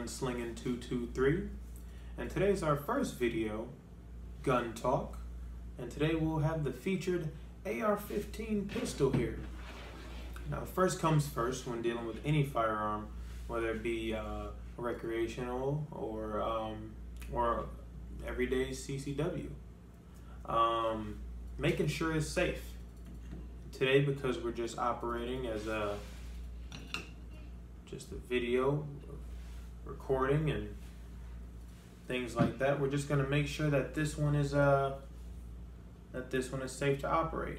Gunslingin 223 and today's our first video, Gun Talk, and today we'll have the featured AR-15 pistol here. Now first comes first when dealing with any firearm, whether it be uh, recreational or, um, or everyday CCW. Um, making sure it's safe. Today because we're just operating as a just a video recording and things like that. We're just gonna make sure that this one is uh that this one is safe to operate.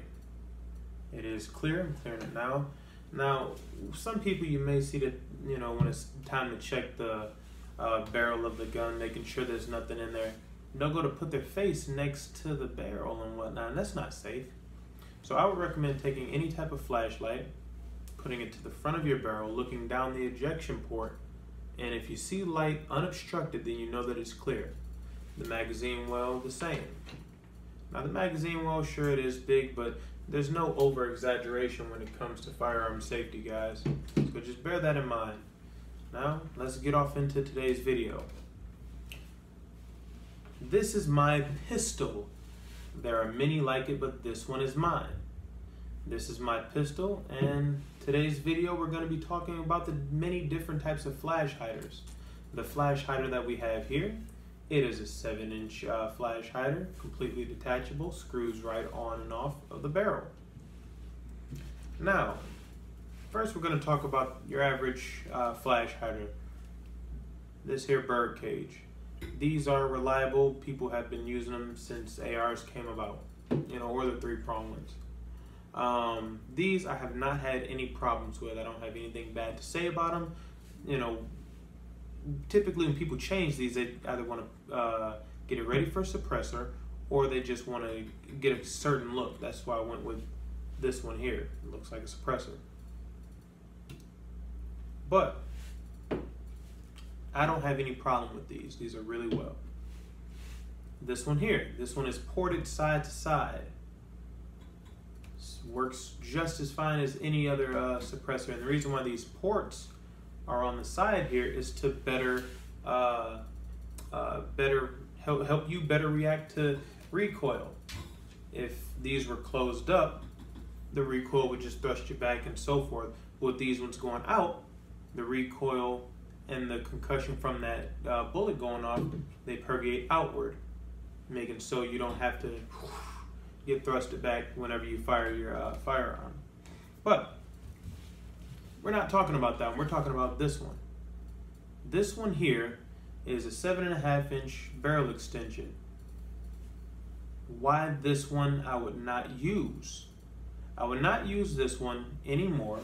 It is clear. I'm clearing it now. Now, some people you may see that you know when it's time to check the uh, barrel of the gun, making sure there's nothing in there. They'll go to put their face next to the barrel and whatnot, and that's not safe. So I would recommend taking any type of flashlight, putting it to the front of your barrel, looking down the ejection port, and if you see light unobstructed, then you know that it's clear. The magazine well, the same. Now the magazine well, sure it is big, but there's no over exaggeration when it comes to firearm safety, guys. So just bear that in mind. Now, let's get off into today's video. This is my pistol. There are many like it, but this one is mine. This is my pistol, and today's video we're going to be talking about the many different types of flash hiders. The flash hider that we have here, it is a 7 inch uh, flash hider, completely detachable, screws right on and off of the barrel. Now, first we're going to talk about your average uh, flash hider. This here bird cage. These are reliable, people have been using them since ARs came about, you know, or the three prong ones. Um, these I have not had any problems with. I don't have anything bad to say about them. You know, typically when people change these, they either want to uh, get it ready for a suppressor or they just want to get a certain look. That's why I went with this one here. It looks like a suppressor. But I don't have any problem with these. These are really well. This one here, this one is ported side to side works just as fine as any other uh, suppressor. And the reason why these ports are on the side here is to better, uh, uh, better help, help you better react to recoil. If these were closed up, the recoil would just thrust you back and so forth. With these ones going out, the recoil and the concussion from that uh, bullet going off, they permeate outward, making so you don't have to get thrusted back whenever you fire your uh, firearm. But we're not talking about that one. We're talking about this one. This one here is a seven and a half inch barrel extension. Why this one I would not use. I would not use this one anymore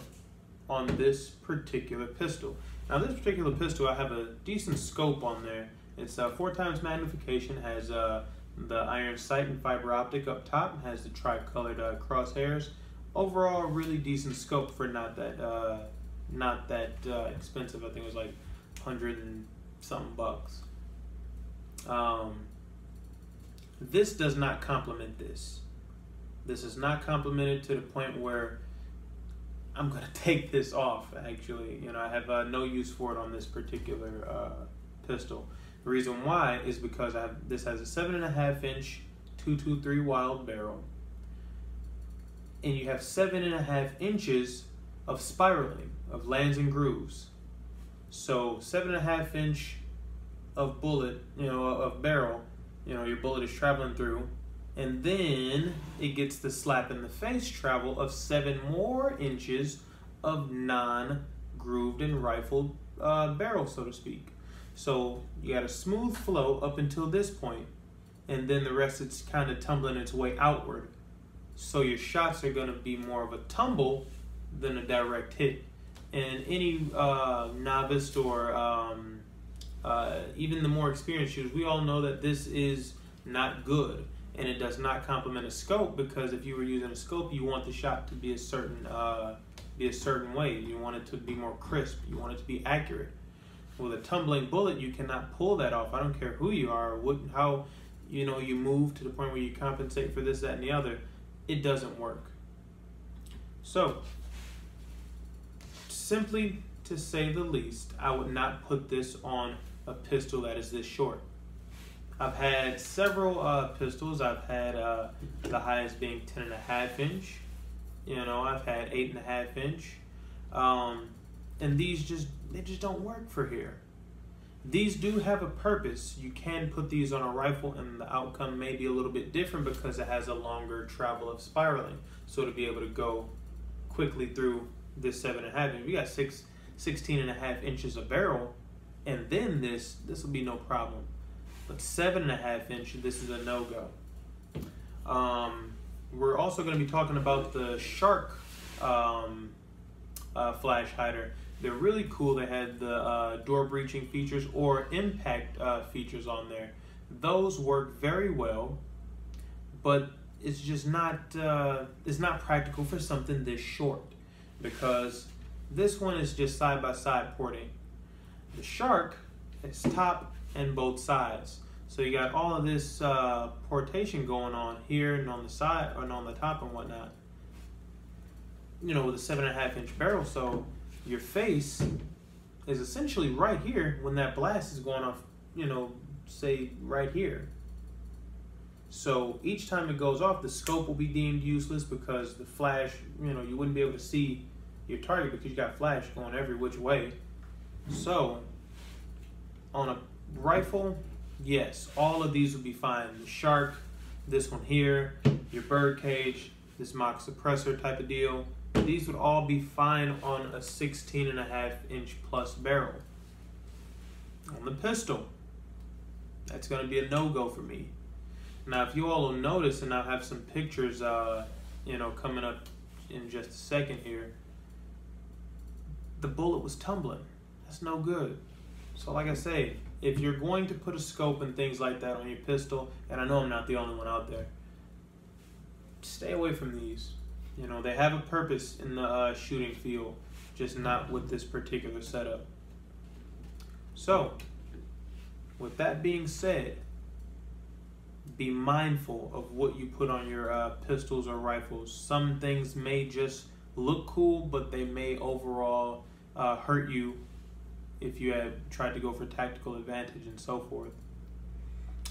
on this particular pistol. Now this particular pistol, I have a decent scope on there. It's uh, four times magnification, has uh, the iron sight and fiber optic up top has the tri-colored uh, crosshairs. Overall, really decent scope for not that uh, not that uh, expensive. I think it was like hundred and something bucks. Um, this does not complement this. This is not complemented to the point where I'm gonna take this off. Actually, you know, I have uh, no use for it on this particular uh, pistol. The reason why is because I have, this has a seven and a half inch 223 Wylde barrel, and you have seven and a half inches of spiraling of lands and grooves. So seven and a half inch of bullet, you know, of barrel, you know, your bullet is traveling through, and then it gets the slap in the face travel of seven more inches of non-grooved and rifled uh, barrel, so to speak. So you got a smooth flow up until this point, and then the rest it's kind of tumbling its way outward. So your shots are going to be more of a tumble than a direct hit. And any uh, novice or um, uh, even the more experienced shooters, we all know that this is not good and it does not complement a scope because if you were using a scope, you want the shot to be a certain uh, be a certain way. You want it to be more crisp. You want it to be accurate. With a tumbling bullet, you cannot pull that off. I don't care who you are, what, how you know you move to the point where you compensate for this, that, and the other. It doesn't work. So, simply to say the least, I would not put this on a pistol that is this short. I've had several uh, pistols. I've had uh, the highest being 10 and a half inch. You know, I've had eight and a half inch. Um, and these just, they just don't work for here. These do have a purpose. You can put these on a rifle and the outcome may be a little bit different because it has a longer travel of spiraling. So to be able to go quickly through this seven and a half inch, we got six, 16 and a half inches of barrel and then this, this will be no problem. But seven and a half inch, this is a no-go. Um, we're also going to be talking about the Shark um, uh, flash hider. They're really cool. They had the uh, door breaching features or impact uh, features on there. Those work very well, but it's just not uh, it's not practical for something this short because this one is just side by side porting. The Shark is top and both sides. So you got all of this uh, portation going on here and on the side and on the top and whatnot. You know, with a seven and a half inch barrel. So your face is essentially right here when that blast is going off, you know, say right here. So each time it goes off, the scope will be deemed useless because the flash, you know, you wouldn't be able to see your target because you got flash going every which way. So on a rifle, yes, all of these would be fine. The shark, this one here, your bird cage, this mock suppressor type of deal. These would all be fine on a 16 and a half inch plus barrel. On the pistol, that's going to be a no-go for me. Now, if you all will notice, and I'll have some pictures, uh, you know, coming up in just a second here, the bullet was tumbling. That's no good. So like I say, if you're going to put a scope and things like that on your pistol, and I know I'm not the only one out there, stay away from these. You know, they have a purpose in the uh, shooting field, just not with this particular setup. So, with that being said, be mindful of what you put on your uh, pistols or rifles. Some things may just look cool, but they may overall uh, hurt you if you have tried to go for tactical advantage and so forth.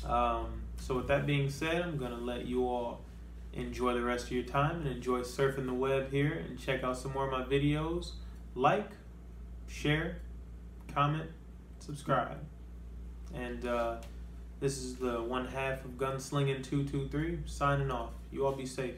Um, so with that being said, I'm going to let you all enjoy the rest of your time and enjoy surfing the web here and check out some more of my videos. Like, share, comment, subscribe. And uh, this is the one half of Gunslingin 223 signing off. You all be safe.